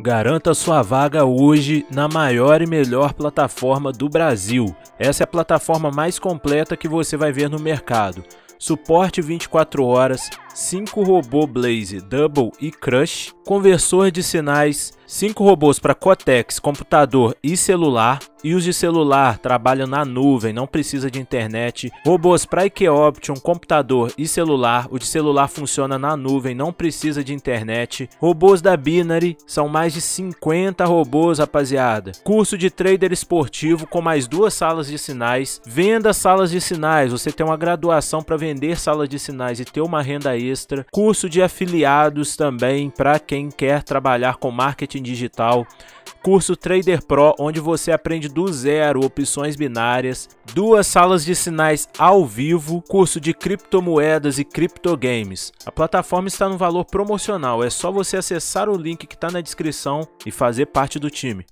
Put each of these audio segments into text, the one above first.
Garanta sua vaga hoje na maior e melhor plataforma do Brasil. Essa é a plataforma mais completa que você vai ver no mercado. Suporte 24 horas, 5 robô Blaze Double e Crush, conversor de sinais, 5 robôs para Cotex, computador e celular, e os de celular trabalham na nuvem, não precisa de internet. Robôs para IQ Option, computador e celular, o de celular funciona na nuvem, não precisa de internet. Robôs da Binary, são mais de 50 robôs, rapaziada. Curso de trader esportivo com mais duas salas de sinais. Venda salas de sinais, você tem uma graduação para vender salas de sinais e ter uma renda extra, curso de afiliados também para quem quer trabalhar com marketing digital, curso Trader Pro, onde você aprende do zero opções binárias, duas salas de sinais ao vivo, curso de criptomoedas e criptogames. A plataforma está no valor promocional, é só você acessar o link que está na descrição e fazer parte do time.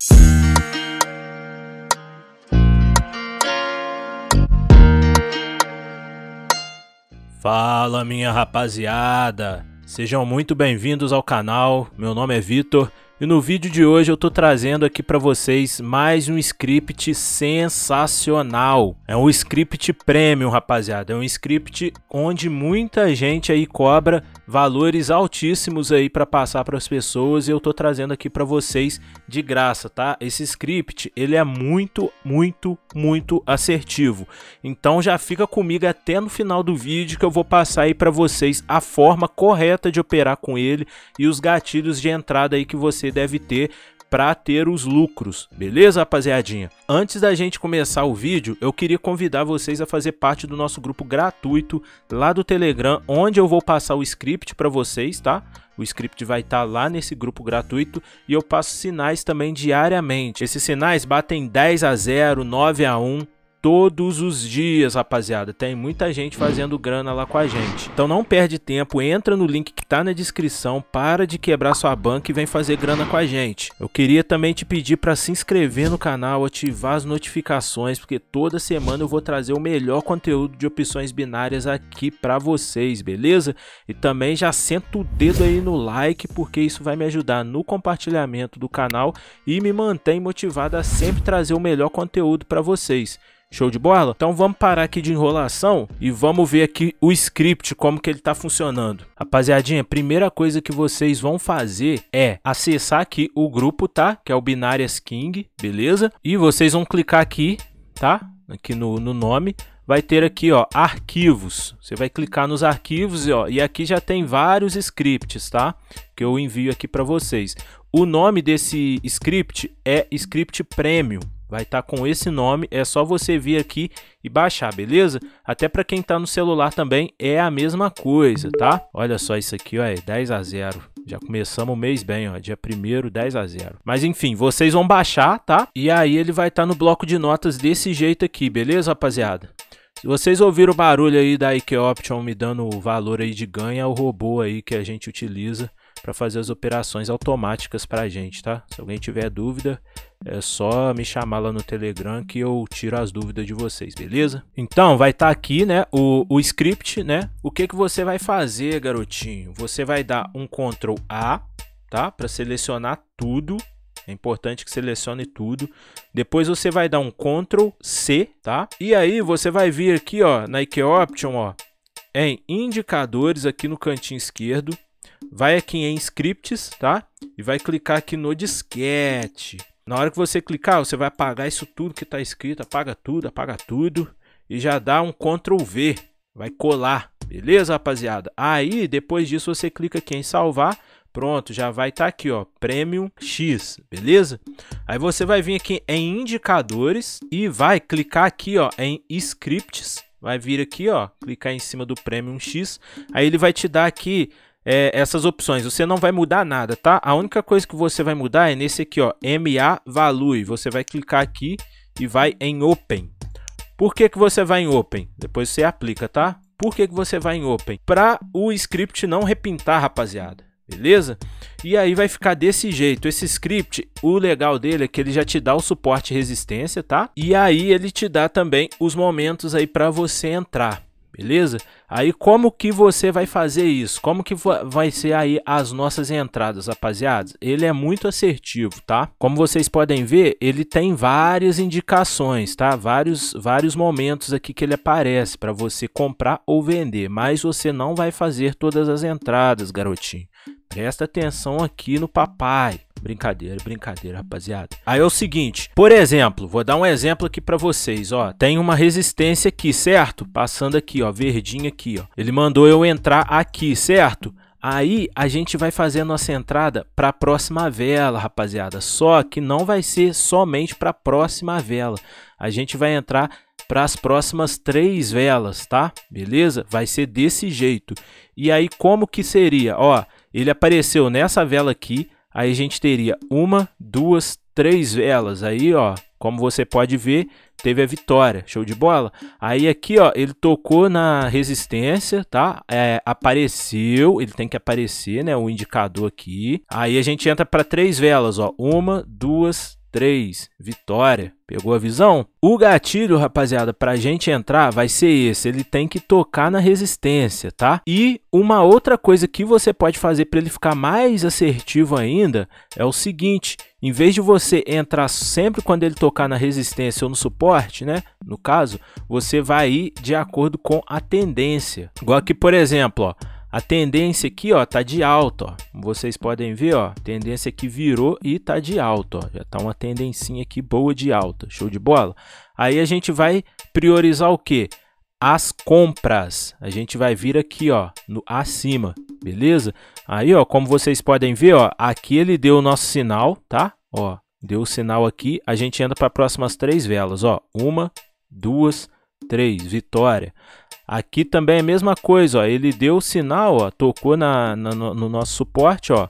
Fala minha rapaziada, sejam muito bem-vindos ao canal, meu nome é Vitor e no vídeo de hoje eu tô trazendo aqui para vocês mais um script sensacional. É um script premium, rapaziada. É um script onde muita gente aí cobra valores altíssimos aí para passar para as pessoas e eu tô trazendo aqui para vocês de graça, tá? Esse script, ele é muito, muito, muito assertivo. Então já fica comigo até no final do vídeo que eu vou passar aí para vocês a forma correta de operar com ele e os gatilhos de entrada aí que você deve ter para ter os lucros, beleza, rapaziadinha? Antes da gente começar o vídeo, eu queria convidar vocês a fazer parte do nosso grupo gratuito lá do Telegram, onde eu vou passar o script para vocês, tá? O script vai estar tá lá nesse grupo gratuito e eu passo sinais também diariamente. Esses sinais batem 10 a 0, 9 a 1, todos os dias, rapaziada. Tem muita gente fazendo grana lá com a gente. Então não perde tempo, entra no link que tá na descrição, para de quebrar sua banca e vem fazer grana com a gente. Eu queria também te pedir para se inscrever no canal, ativar as notificações, porque toda semana eu vou trazer o melhor conteúdo de opções binárias aqui para vocês, beleza? E também já senta o dedo aí no like, porque isso vai me ajudar no compartilhamento do canal e me mantém motivado a sempre trazer o melhor conteúdo para vocês. Show de bola? Então vamos parar aqui de enrolação e vamos ver aqui o script, como que ele está funcionando. Rapaziadinha, primeira coisa que vocês vão fazer é acessar aqui o grupo, tá? Que é o Binárias King, beleza? E vocês vão clicar aqui, tá? Aqui no, no nome vai ter aqui, ó, arquivos. Você vai clicar nos arquivos, ó, e aqui já tem vários scripts, tá? Que eu envio aqui para vocês. O nome desse script é script premium, vai estar tá com esse nome, é só você vir aqui e baixar, beleza? Até para quem está no celular também é a mesma coisa, tá? Olha só isso aqui, ó, é 10 a 0. Já começamos o mês bem, ó, dia 1 10 a 0. Mas enfim, vocês vão baixar, tá? E aí ele vai estar tá no bloco de notas desse jeito aqui, beleza, rapaziada? Se vocês ouviram o barulho aí da IQ Option me dando o valor aí de ganho, é o robô aí que a gente utiliza para fazer as operações automáticas para a gente, tá? Se alguém tiver dúvida, é só me chamar lá no Telegram que eu tiro as dúvidas de vocês, beleza? Então, vai estar tá aqui, né, o, o script, né? O que que você vai fazer, garotinho? Você vai dar um Ctrl A, tá? Para selecionar tudo. É importante que selecione tudo. Depois você vai dar um Ctrl C, tá? E aí você vai vir aqui, ó, na IK Option, ó, em indicadores aqui no cantinho esquerdo vai aqui em scripts, tá? E vai clicar aqui no disquete. Na hora que você clicar, você vai apagar isso tudo que está escrito, apaga tudo, apaga tudo e já dá um Ctrl V, vai colar, beleza, rapaziada? Aí, depois disso, você clica aqui em salvar, pronto, já vai estar tá aqui, ó, Premium X, beleza? Aí você vai vir aqui em indicadores e vai clicar aqui, ó, em scripts, vai vir aqui, ó, clicar em cima do Premium X, aí ele vai te dar aqui é, essas opções. Você não vai mudar nada, tá? A única coisa que você vai mudar é nesse aqui, ó, MA Value. Você vai clicar aqui e vai em Open. Por que, que você vai em Open? Depois você aplica, tá? Por que, que você vai em Open? Para o script não repintar, rapaziada. Beleza? E aí vai ficar desse jeito. Esse script, o legal dele é que ele já te dá o suporte resistência, tá? E aí ele te dá também os momentos aí para você entrar beleza? Aí como que você vai fazer isso? Como que vai ser aí as nossas entradas, rapaziada? Ele é muito assertivo, tá? Como vocês podem ver, ele tem várias indicações, tá? Vários, vários momentos aqui que ele aparece para você comprar ou vender, mas você não vai fazer todas as entradas, garotinho. Presta atenção aqui no papai. Brincadeira, brincadeira, rapaziada. Aí é o seguinte, por exemplo, vou dar um exemplo aqui para vocês, ó. Tem uma resistência aqui, certo? Passando aqui, ó, verdinho aqui, ó. Ele mandou eu entrar aqui, certo? Aí a gente vai fazer a nossa entrada para a próxima vela, rapaziada. Só que não vai ser somente para a próxima vela. A gente vai entrar para as próximas três velas, tá? Beleza? Vai ser desse jeito. E aí como que seria? Ó, ele apareceu nessa vela aqui aí a gente teria uma, duas, três velas. Aí, ó, como você pode ver, teve a vitória. Show de bola? Aí aqui, ó, ele tocou na resistência, tá? É, apareceu, ele tem que aparecer, né? O indicador aqui. Aí a gente entra para três velas, ó. Uma, duas, 3, vitória. Pegou a visão? O gatilho, rapaziada, para a gente entrar vai ser esse. Ele tem que tocar na resistência, tá? E uma outra coisa que você pode fazer para ele ficar mais assertivo ainda é o seguinte. Em vez de você entrar sempre quando ele tocar na resistência ou no suporte, né? No caso, você vai ir de acordo com a tendência. Igual aqui, por exemplo, ó. A tendência aqui, ó, tá de alta, ó. Vocês podem ver, ó, tendência aqui virou e tá de alta, ó. Já tá uma tendencinha aqui boa de alta. Show de bola? Aí a gente vai priorizar o quê? As compras. A gente vai vir aqui, ó, no acima, beleza? Aí, ó, como vocês podem ver, ó, aqui ele deu o nosso sinal, tá? Ó, deu o sinal aqui. A gente entra para as próximas três velas, ó. Uma, duas, três. Vitória. Aqui também é a mesma coisa, ó. Ele deu o sinal, ó, tocou na, na no, no nosso suporte, ó.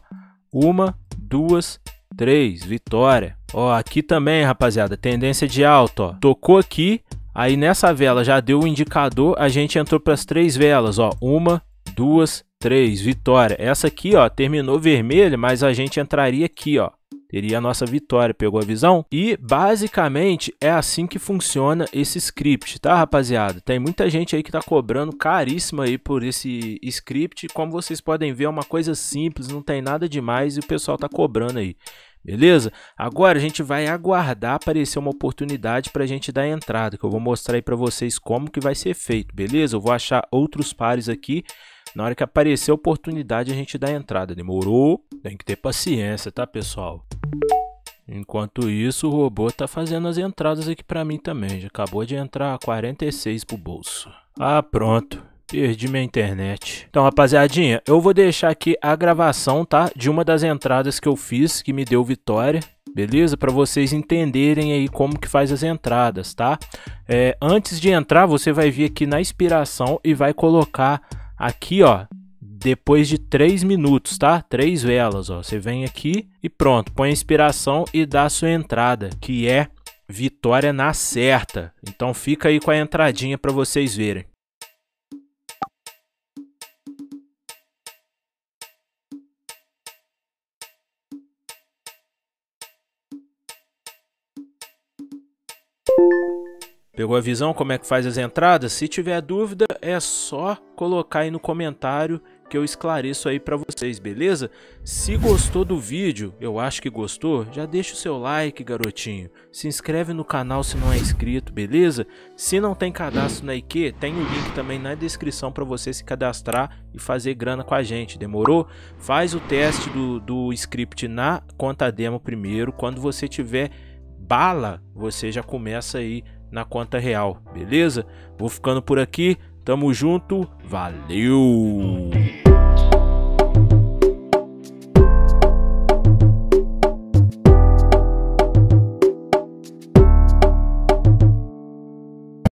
Uma, duas, três, vitória. Ó, aqui também, rapaziada, tendência de alta, ó. Tocou aqui, aí nessa vela já deu o indicador, a gente entrou para as três velas, ó. Uma, duas, três, vitória. Essa aqui, ó, terminou vermelha, mas a gente entraria aqui, ó teria a nossa vitória. Pegou a visão? E basicamente é assim que funciona esse script, tá, rapaziada? Tem muita gente aí que tá cobrando caríssimo aí por esse script. Como vocês podem ver, é uma coisa simples, não tem nada demais e o pessoal tá cobrando aí. Beleza? Agora a gente vai aguardar aparecer uma oportunidade para a gente dar entrada, que eu vou mostrar aí para vocês como que vai ser feito, beleza? Eu vou achar outros pares aqui na hora que aparecer a oportunidade, a gente dá entrada. Demorou? Tem que ter paciência, tá, pessoal? Enquanto isso, o robô tá fazendo as entradas aqui para mim também. Já acabou de entrar 46 pro bolso. Ah, pronto. Perdi minha internet. Então, rapaziadinha, eu vou deixar aqui a gravação, tá? De uma das entradas que eu fiz, que me deu vitória. Beleza? Para vocês entenderem aí como que faz as entradas, tá? É, antes de entrar, você vai vir aqui na inspiração e vai colocar Aqui, ó, depois de 3 minutos, tá? Três velas, ó. Você vem aqui e pronto, põe a inspiração e dá a sua entrada, que é vitória na certa. Então fica aí com a entradinha para vocês verem. Pegou a visão como é que faz as entradas? Se tiver dúvida, é só colocar aí no comentário que eu esclareço aí para vocês, beleza? Se gostou do vídeo, eu acho que gostou, já deixa o seu like, garotinho. Se inscreve no canal se não é inscrito, beleza? Se não tem cadastro na IQ, tem o link também na descrição para você se cadastrar e fazer grana com a gente, demorou? Faz o teste do, do script na conta demo primeiro, quando você tiver bala, você já começa aí na conta real, beleza? Vou ficando por aqui, tamo junto, valeu!